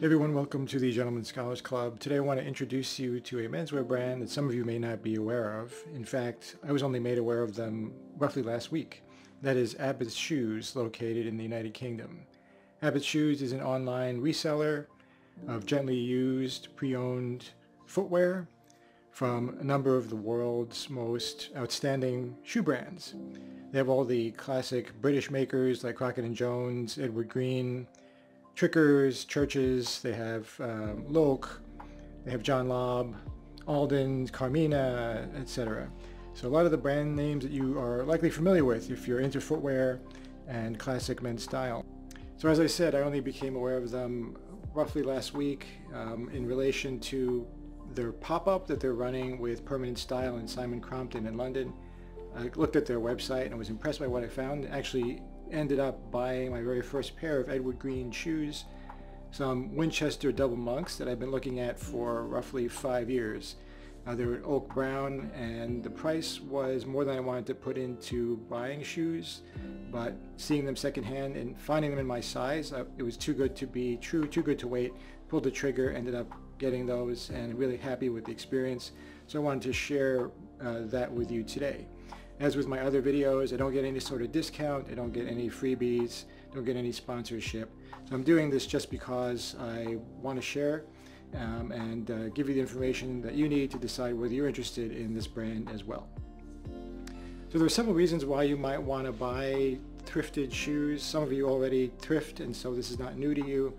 Hey everyone, welcome to the Gentlemen Scholars Club. Today I want to introduce you to a menswear brand that some of you may not be aware of. In fact, I was only made aware of them roughly last week. That is Abbot's Shoes, located in the United Kingdom. Abbot's Shoes is an online reseller of gently used, pre-owned footwear from a number of the world's most outstanding shoe brands. They have all the classic British makers like Crockett & Jones, Edward Green, Tricker's, Church's, they have um, Loake, they have John Lobb, Alden, Carmina, etc. So a lot of the brand names that you are likely familiar with if you're into footwear and classic men's style. So as I said, I only became aware of them roughly last week um, in relation to their pop-up that they're running with Permanent Style and Simon Crompton in London. I looked at their website and I was impressed by what I found. Actually ended up buying my very first pair of Edward Green shoes, some Winchester double monks that I've been looking at for roughly five years. Uh, they were oak brown and the price was more than I wanted to put into buying shoes, but seeing them secondhand and finding them in my size, it was too good to be true, too good to wait. Pulled the trigger, ended up getting those and really happy with the experience. So I wanted to share uh, that with you today. As with my other videos, I don't get any sort of discount, I don't get any freebies, don't get any sponsorship. So I'm doing this just because I want to share um, and uh, give you the information that you need to decide whether you're interested in this brand as well. So there are several reasons why you might want to buy thrifted shoes. Some of you already thrift and so this is not new to you,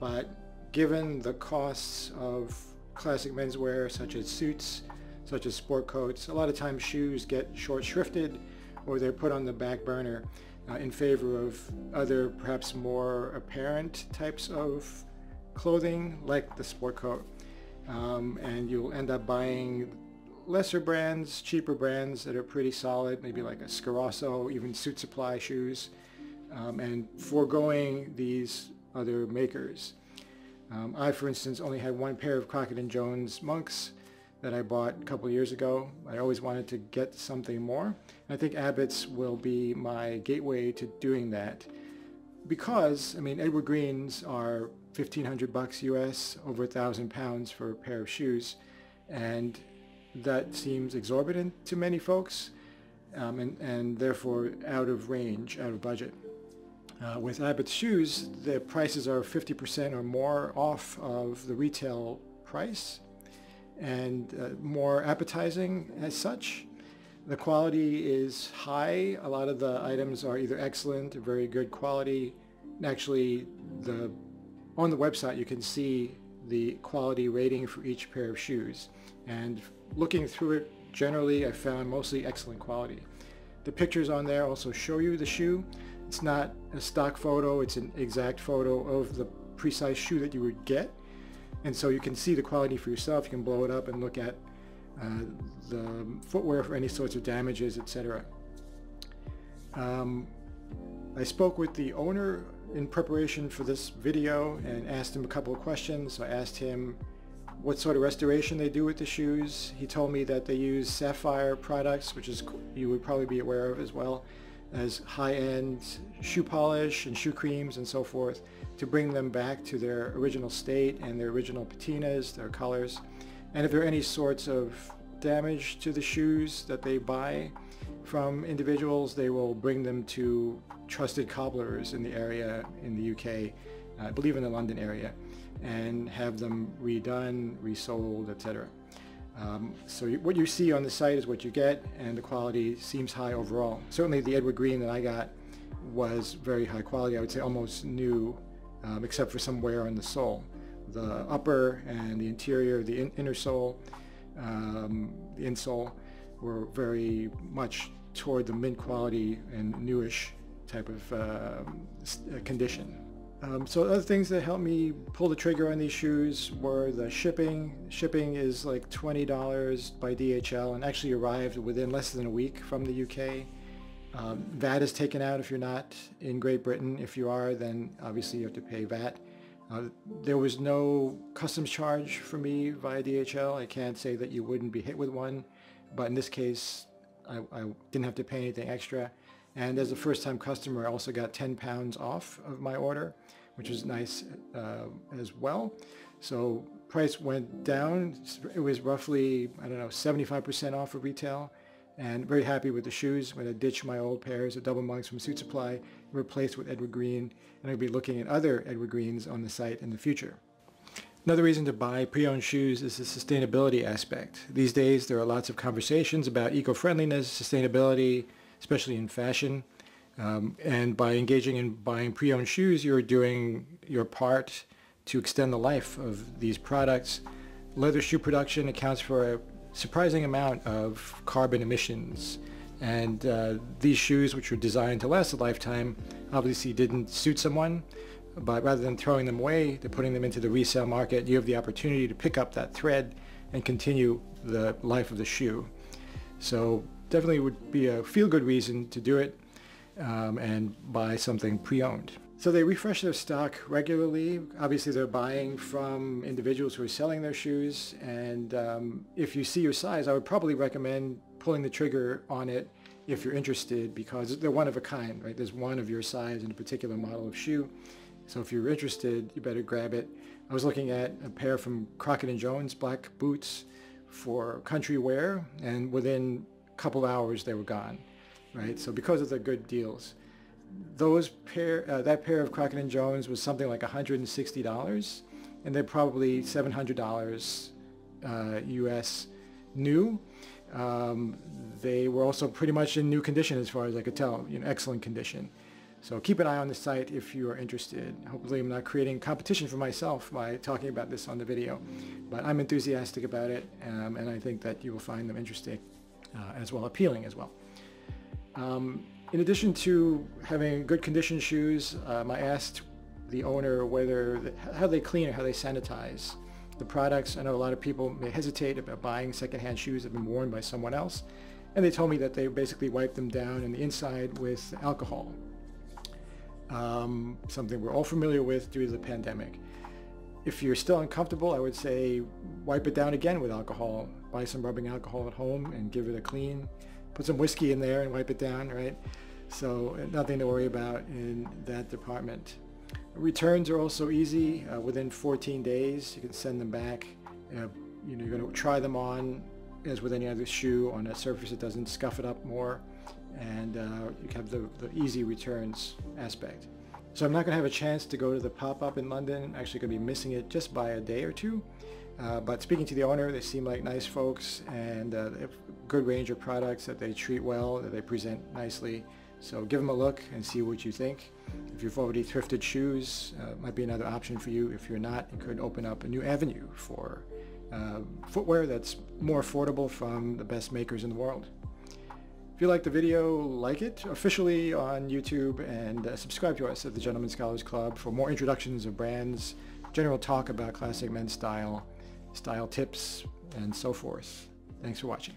but given the costs of classic menswear such as suits, such as sport coats. A lot of times shoes get short shrifted or they're put on the back burner uh, in favor of other perhaps more apparent types of clothing like the sport coat. Um, and you'll end up buying lesser brands, cheaper brands that are pretty solid, maybe like a Scarosso, even Suit Supply shoes, um, and foregoing these other makers. Um, I, for instance, only had one pair of Crockett & Jones monks that I bought a couple years ago. I always wanted to get something more. And I think Abbot's will be my gateway to doing that because, I mean, Edward Greens are 1500 bucks US, over a thousand pounds for a pair of shoes. And that seems exorbitant to many folks um, and, and therefore out of range, out of budget. Uh, with Abbot's shoes, the prices are 50% or more off of the retail price and uh, more appetizing as such. The quality is high. A lot of the items are either excellent or very good quality. And actually, the, on the website you can see the quality rating for each pair of shoes. And looking through it, generally I found mostly excellent quality. The pictures on there also show you the shoe. It's not a stock photo, it's an exact photo of the precise shoe that you would get. And so you can see the quality for yourself. You can blow it up and look at uh, the footwear for any sorts of damages, etc. Um, I spoke with the owner in preparation for this video and asked him a couple of questions. I asked him what sort of restoration they do with the shoes. He told me that they use Saphir products, which is you would probably be aware of as well as high-end shoe polish and shoe creams and so forth to bring them back to their original state and their original patinas, their colors. And if there are any sorts of damage to the shoes that they buy from individuals, they will bring them to trusted cobblers in the area in the UK, uh, I believe in the London area, and have them redone, resold, etc. Um, so what you see on the site is what you get, and the quality seems high overall. Certainly the Edward Green that I got was very high quality. I would say almost new um, except for some wear on the sole. The upper and the interior, the in inner sole, um, the insole were very much toward the mint quality and newish type of uh, condition. Um, so other things that helped me pull the trigger on these shoes were the shipping. Shipping is like $20 by DHL and actually arrived within less than a week from the UK. Um, VAT is taken out if you're not in Great Britain. If you are, then obviously you have to pay VAT. Uh, there was no customs charge for me via DHL. I can't say that you wouldn't be hit with one, but in this case, I, I didn't have to pay anything extra. And as a first-time customer, I also got 10 pounds off of my order, which is nice uh, as well. So price went down. It was roughly, I don't know, 75% off of retail and very happy with the shoes. I'm going to ditch my old pairs of double monks from Suit Supply, replace with Edward Green, and I'll be looking at other Edward Greens on the site in the future. Another reason to buy pre-owned shoes is the sustainability aspect. These days there are lots of conversations about eco-friendliness, sustainability, especially in fashion. Um, and by engaging in buying pre-owned shoes, you're doing your part to extend the life of these products. Leather shoe production accounts for a surprising amount of carbon emissions. And uh, these shoes, which were designed to last a lifetime, obviously didn't suit someone. But rather than throwing them away, they're putting them into the resale market. You have the opportunity to pick up that thread and continue the life of the shoe. So definitely would be a feel-good reason to do it um, and buy something pre-owned. So they refresh their stock regularly. Obviously, they're buying from individuals who are selling their shoes. And um, if you see your size, I would probably recommend pulling the trigger on it if you're interested because they're one of a kind, right? There's one of your size in a particular model of shoe. So if you're interested, you better grab it. I was looking at a pair from Crockett & Jones black boots for country wear, and within couple hours they were gone, right? So because of the good deals those pair, uh, that pair of Crockett and Jones was something like $160, and they're probably $700 uh, US new. Um, they were also pretty much in new condition as far as I could tell, know, excellent condition. So keep an eye on the site if you are interested. Hopefully I'm not creating competition for myself by talking about this on the video, but I'm enthusiastic about it, um, and I think that you will find them interesting uh, as well, appealing as well. Um, in addition to having good condition shoes, um, I asked the owner whether how they clean or how they sanitize the products. I know a lot of people may hesitate about buying secondhand shoes that have been worn by someone else, and they told me that they basically wipe them down in the inside with alcohol. Um, something we're all familiar with due to the pandemic. If you're still uncomfortable, I would say wipe it down again with alcohol. Buy some rubbing alcohol at home and give it a clean put some whiskey in there and wipe it down, right? So nothing to worry about in that department. Returns are also easy. Uh, within 14 days, you can send them back. Uh, you know, you're going to try them on as with any other shoe on a surface that doesn't scuff it up more. And uh, you have the, the easy returns aspect. So I'm not going to have a chance to go to the pop-up in London. I'm actually going to be missing it just by a day or two. Uh, but speaking to the owner, they seem like nice folks and uh, good range of products that they treat well, that they present nicely. So give them a look and see what you think. If you've already thrifted shoes, uh, might be another option for you. If you're not, it could open up a new avenue for uh, footwear that's more affordable from the best makers in the world. If you like the video, like it officially on YouTube and uh, subscribe to us at the Gentlemen Scholars Club for more introductions of brands, general talk about classic men's style, style tips, and so forth. Thanks for watching.